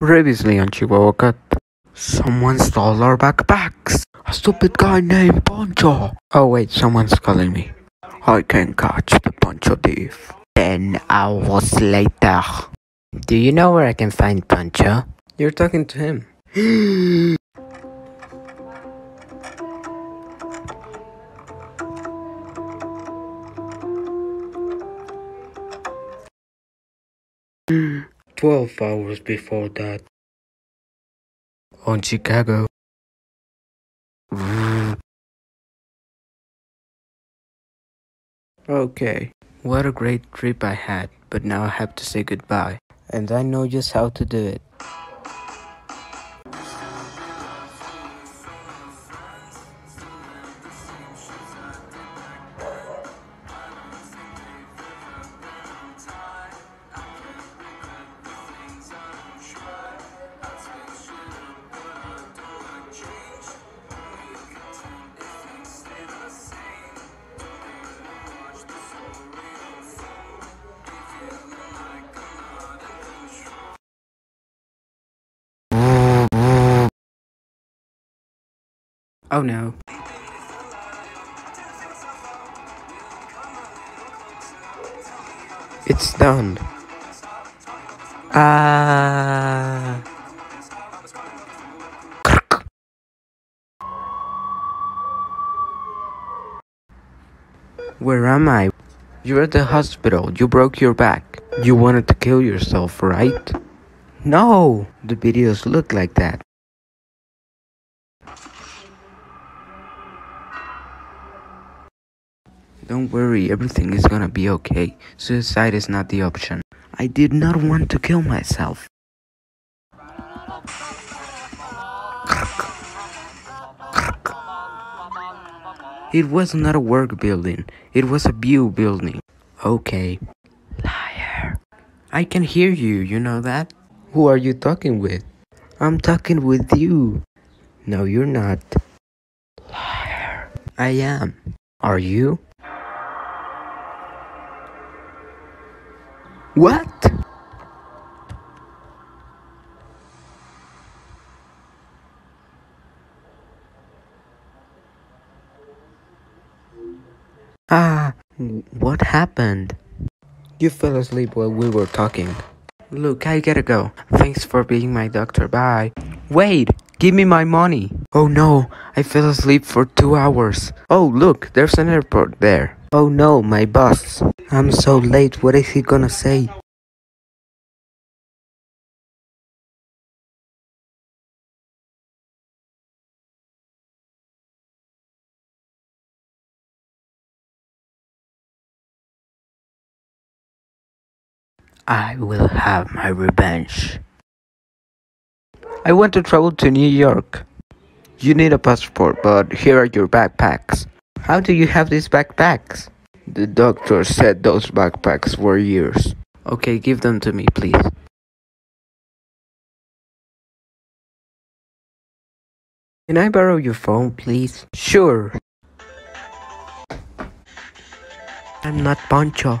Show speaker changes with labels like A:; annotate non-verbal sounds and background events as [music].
A: Previously on Chihuahua Cat. Someone stole our backpacks. A stupid guy named Poncho. Oh wait, someone's calling me. I can catch the Poncho thief. Ten hours later.
B: Do you know where I can find Pancho?
A: You're talking to him. [gasps] [gasps] [gasps] Twelve hours before that. On Chicago. Okay, what a great trip I had, but now I have to say goodbye.
B: And I know just how to do it.
A: Oh no. It's done. Ah. Where am I? You're at the hospital. You broke your back. You wanted to kill yourself, right? No, the videos look like that. Don't worry, everything is gonna be okay. Suicide is not the option. I did not want to kill myself. It was not a work building, it was a view building. Okay. Liar. I can hear you, you know that? Who are you talking with? I'm talking with you. No, you're not. Liar. I am. Are you? What? Ah, what happened? You fell asleep while we were talking. Look, I gotta go. Thanks for being my doctor. Bye. Wait, give me my money. Oh no, I fell asleep for two hours. Oh, look, there's an airport there. Oh no, my boss. I'm so late. What is he gonna say? I will have my revenge. I want to travel to New York. You need a passport, but here are your backpacks. How do you have these backpacks? The doctor said those backpacks were yours. Okay, give them to me, please. Can I borrow your phone, please? Sure. I'm not Pancho.